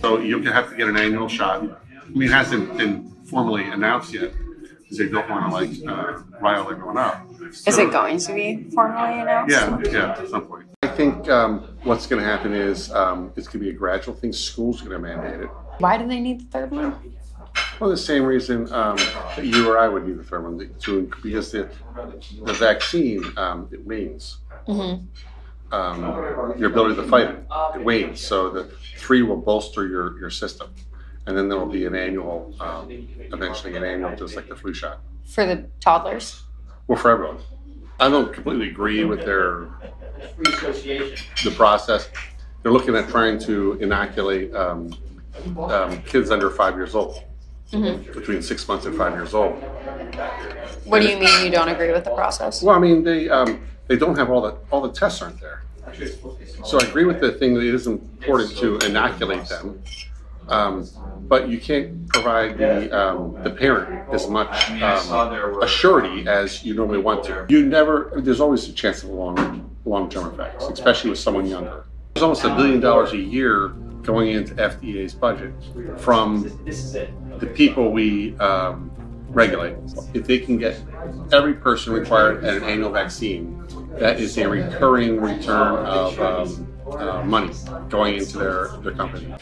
So you have to get an annual shot. I mean, it hasn't been formally announced yet because they don't want to like uh, rile everyone up. Is it going to be formally announced? Yeah, yeah, at some point. I think um, what's going to happen is um, it's going to be a gradual thing. Schools are going to mandate it. Why do they need the third one? Well, the same reason um, that you or I would need the third one to because the the vaccine um, it wanes. Um, your ability to fight it, wanes. So the three will bolster your your system, and then there will be an annual, um, eventually an annual, just like the flu shot. For the toddlers? Well, for everyone. I don't completely agree with their the process. They're looking at trying to inoculate um, um, kids under five years old, between six months and five years old. What do you mean you don't agree with the process? Well, I mean, they um, they don't have all the all the tests aren't there. So I agree with the thing that it is important to inoculate them, um, but you can't provide the um, the parent as much um, a surety as you normally want to. You never. There's always a chance of long long term effects, especially with someone younger. There's almost a billion dollars a year going into FDA's budget from the people we um, regulate. If they can get every person required at an annual vaccine, that is a recurring return of um, uh, money going into their, their company.